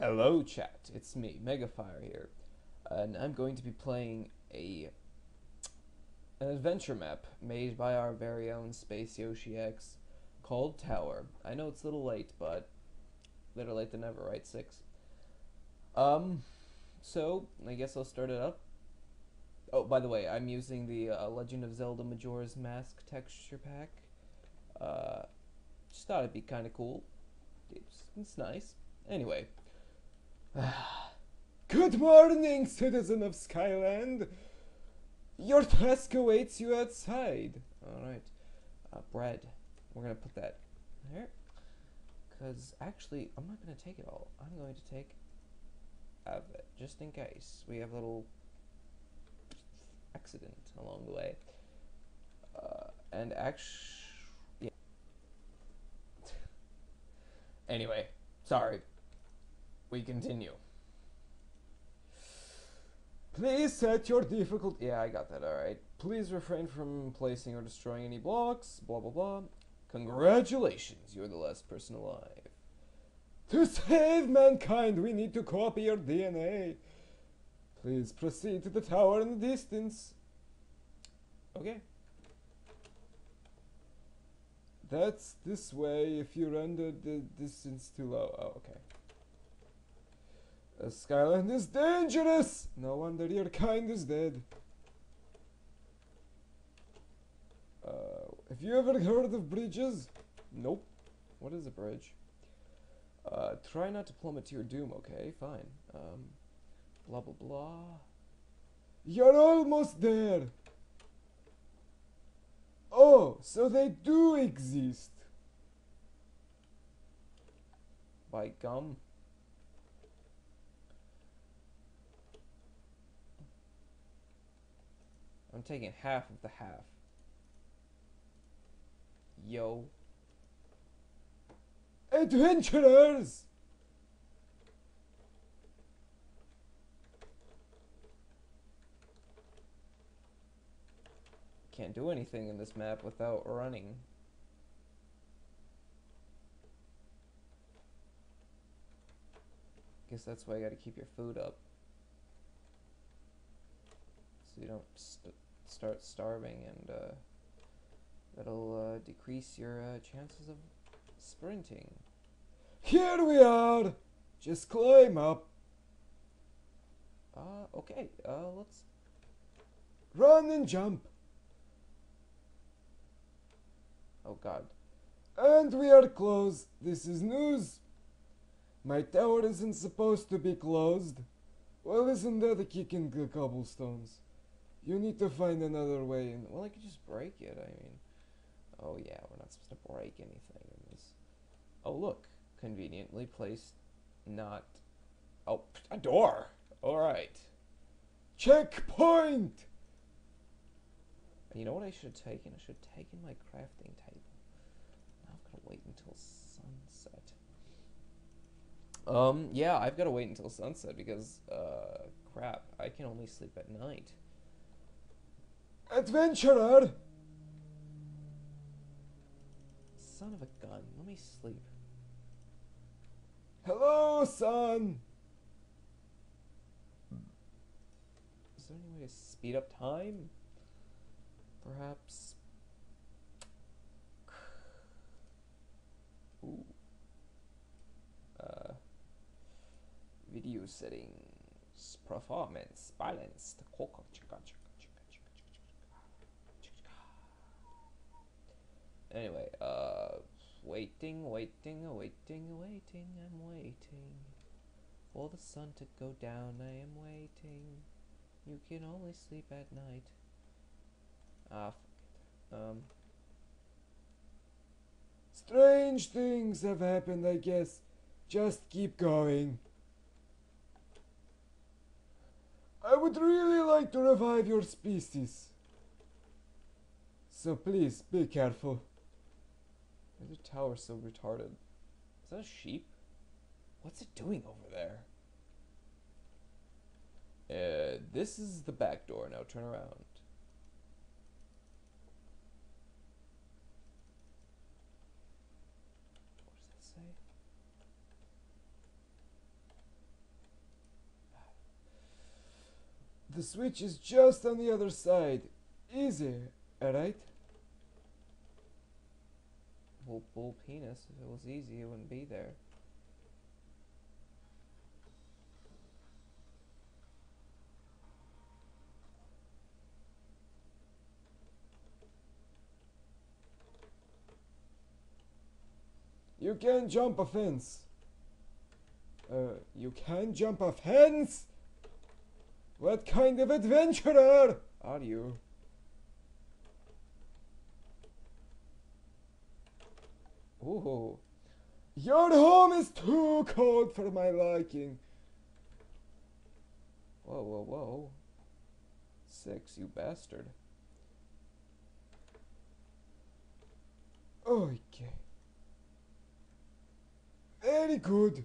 Hello, chat. It's me, Megafire here, and I'm going to be playing a an adventure map made by our very own Space Yoshi X called Tower. I know it's a little late, but better late than never, right? Six. Um, so I guess I'll start it up. Oh, by the way, I'm using the uh, Legend of Zelda Majora's Mask texture pack. Uh, just thought it'd be kind of cool. It's, it's nice. Anyway. Good morning, citizen of Skyland. Your task awaits you outside. Alright. Uh, bread. We're gonna put that there. Because actually, I'm not gonna take it all. I'm going to take of it, just in case. We have a little accident along the way. Uh, and actually, yeah. anyway, sorry. We continue. Please set your difficulty. Yeah, I got that. All right. Please refrain from placing or destroying any blocks. Blah blah blah. Congratulations, you're the last person alive. To save mankind, we need to copy your DNA. Please proceed to the tower in the distance. Okay. That's this way if you render the distance too low. Oh, okay. The Skyland is dangerous! No wonder your kind is dead. Uh, have you ever heard of bridges? Nope. What is a bridge? Uh, try not to plummet to your doom, okay? Fine. Um, blah blah blah. You're almost there! Oh, so they do exist! By gum. I'm taking half of the half. Yo. Adventurers! Can't do anything in this map without running. Guess that's why you gotta keep your food up. So you don't start starving and uh, that'll uh, decrease your uh, chances of sprinting. Here we are! Just climb up. Uh, okay, uh, let's run and jump. Oh god. And we are closed. This is news. My tower isn't supposed to be closed. Well, isn't that a kick in the cobblestones? You need to find another way in. Well, I could just break it, I mean. Oh yeah, we're not supposed to break anything. Oh look, conveniently placed not... Oh, a door! Alright. Checkpoint! You know what I should have taken? I should have taken my crafting table. Now I've got to wait until sunset. Um, yeah, I've got to wait until sunset because, uh, crap, I can only sleep at night. Adventurer! Son of a gun, let me sleep. Hello, son! Is there any way to speed up time? Perhaps. Ooh. Uh, video settings, performance, balanced. Anyway, uh, waiting, waiting, waiting, waiting, I'm waiting for the sun to go down. I am waiting. You can only sleep at night. Ah, um. Strange things have happened, I guess. Just keep going. I would really like to revive your species. So please, be careful. Why the tower so retarded? Is that a sheep? What's it doing over there? Uh, this is the back door. Now turn around. What does that say? The switch is just on the other side. Easy, alright? Well, bull penis. If it was easy, it wouldn't be there. You can jump a fence. Uh, you can jump a fence? What kind of adventurer are you? Ooh. Your home is too cold for my liking. Whoa, whoa, whoa. Six, you bastard. Okay. Very good.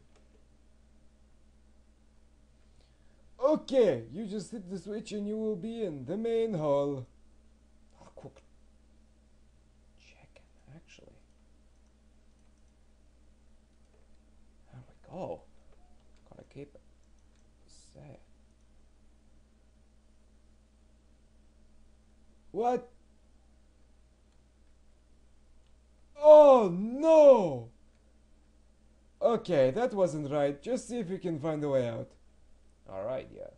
Okay, you just hit the switch and you will be in the main hall. Oh, quick. Chicken, actually. Go. Gotta keep safe. What? Oh no! Okay, that wasn't right. Just see if you can find a way out. Alright, yeah.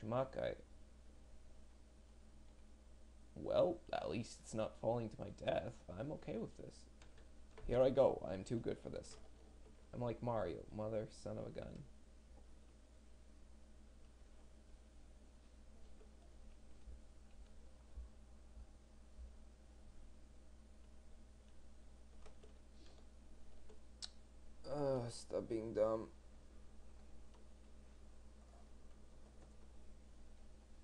Schmuck, I. Well, at least it's not falling to my death. I'm okay with this. Here I go. I'm too good for this. I'm like Mario, mother, son of a gun. Uh, stop being dumb.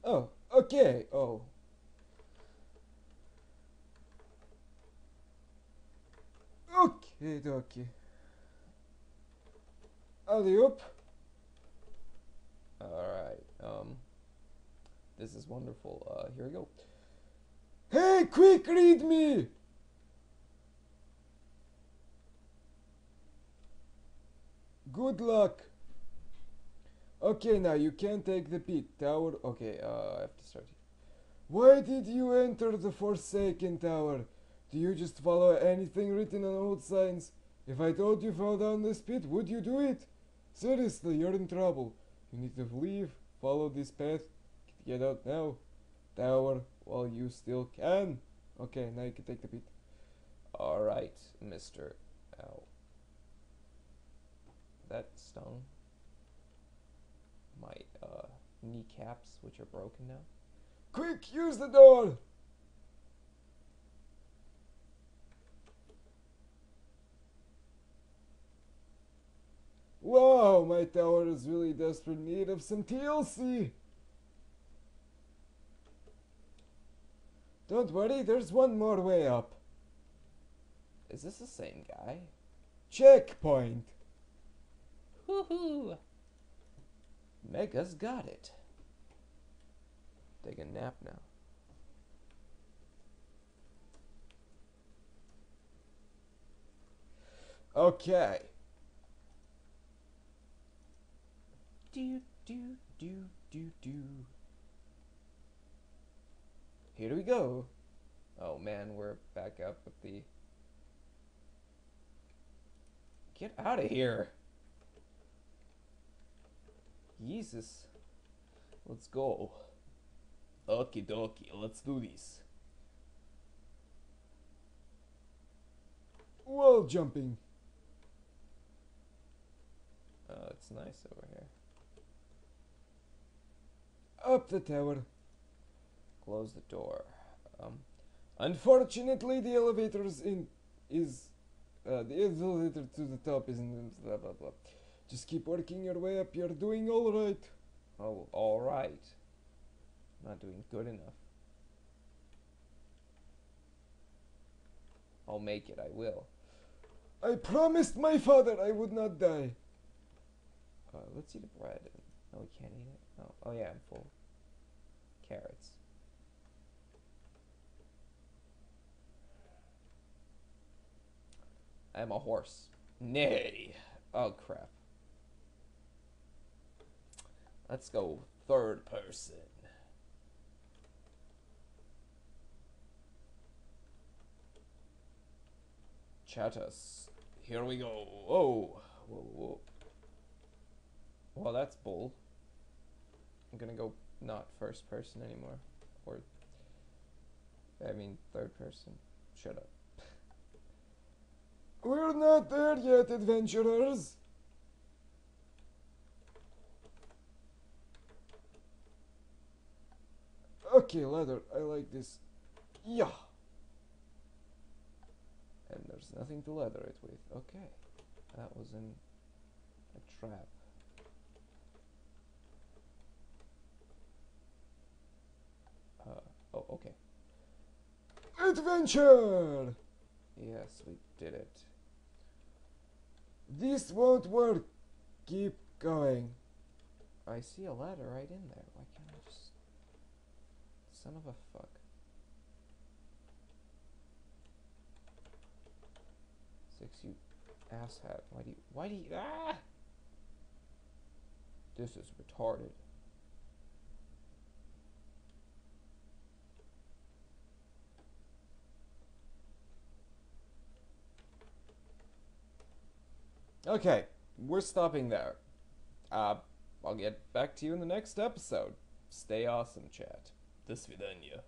Oh, okay. Oh. Okay, dokie. Alley up. Alright, um. This is wonderful. Uh, here we go. Hey, quick, read me! Good luck. Okay, now you can take the pit tower. Okay, uh, I have to start. Why did you enter the Forsaken Tower? Do you just follow anything written on old signs? If I told you fall down this pit, would you do it? Seriously, you're in trouble. You need to leave, follow this path, get out now. Tower, while you still can. Okay, now you can take the pit. Alright, Mr. Ow. That stung. My, uh, kneecaps, which are broken now. Quick, use the door! Wow, my tower is really desperate need of some TLC. Don't worry, there's one more way up. Is this the same guy? Checkpoint. Woohoo! Mega's got it. Take a nap now. Okay. Do do do do do. Here we go. Oh man, we're back up with the. Get out of here. Jesus. Let's go. Okie dokie, let's do this. Wall jumping. Oh, it's nice over here. Up the tower. Close the door. Um, Unfortunately, the elevator's in is uh, the elevator to the top isn't blah blah blah. Just keep working your way up. You're doing all right. oh, all right. Not doing good enough. I'll make it. I will. I promised my father I would not die. Uh, let's eat the bread. No, we can't eat it. Oh, oh yeah, I'm full. Carrots. I am a horse. Nay. Oh, crap. Let's go third person. Chatus. Here we go. Oh. Whoa, whoa. Well, that's bull. I'm gonna go not first person anymore, or I mean third person. Shut up. We're not there yet, adventurers. Okay, leather. I like this. Yeah. And there's nothing to leather it with. Okay, that was in a trap. Uh, oh, okay. Adventure! Yes, we did it. This won't work. Keep going. I see a ladder right in there. Why can't I just... Son of a fuck. Six, you asshat. Why do you... Why do you... Ah! This is retarded. Okay, we're stopping there. Uh, I'll get back to you in the next episode. Stay awesome, chat. До свидания.